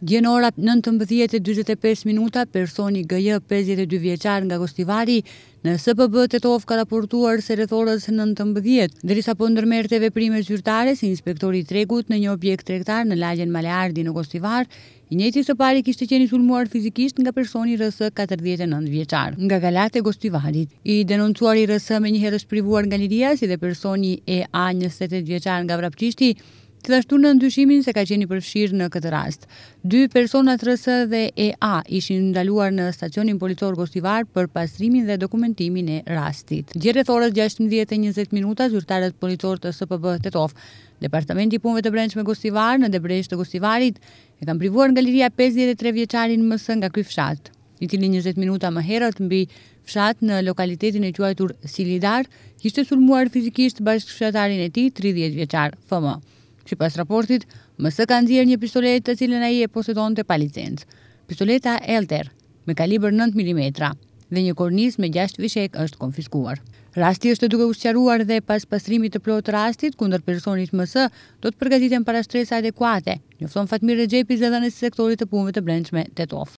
Dje në ora nëntëmbëdhjetë e dyzet e pesë minuta, personi GJ pesëdhjetë e dy vjeçar nga Gostivari, në SPB Tetovë ka raportuar se rreth orës nëntëmbëdhjetë, derisa po ndërmerrte veprime zyrtare si inspektor i tregut në një objekt tregtar në lagjen Maleardi në Gostivar, i njëjti së pari kishte qenë i sulmuar fizikisht nga personi RS katërdhjetë e nëntë vjeçar, nga Galatë e Gostivarit. I denoncuari RS menjëherë është privuar nga liria, si dhe personi EA njëzet e tetë vjeçar nga Vrapçishti, Gjithashtu nën dyshimin se ka qenë i përfshirë në këtë rast. Dy personat RS dhe EA ishin ndaluar në stacionin policor Gostivar për pastrimin dhe dokumentimin e rastit. Dje rreth orës gjashtëmbëdhjetë e njëzet minuta zyrtarët policorë të SPB Tetovë, Departamenti i Punëve të Brendshme Gostivar në Debresh të Gostivarit, e kanë privuar nga liria pesëdhjetë e tre vjeçarin MS nga ky fshat, i cili njëzet minuta më herët mbi fshat në lokalitetin e quajtur Silidar, kishte sulmuar fizikisht bashkëfshatarin e tij 30 vjeçar, FM. Sipas raportit, MS ka nxjerrë një pistoletë të cilën ai e posedonte pa licencë. Pistoleta Elter me kalibër 9 milimetra dhe një kornizë me 6 fishek është konfiskuar. Rasti është duke u sqaruar dhe pas pastrimit të plotë të rastit kundër personit MS do të përgatiten parashtresa adekuate, njofton Fatmir Rexhepi zëdhënës i sektorit të punëve të brendshme Tetovë.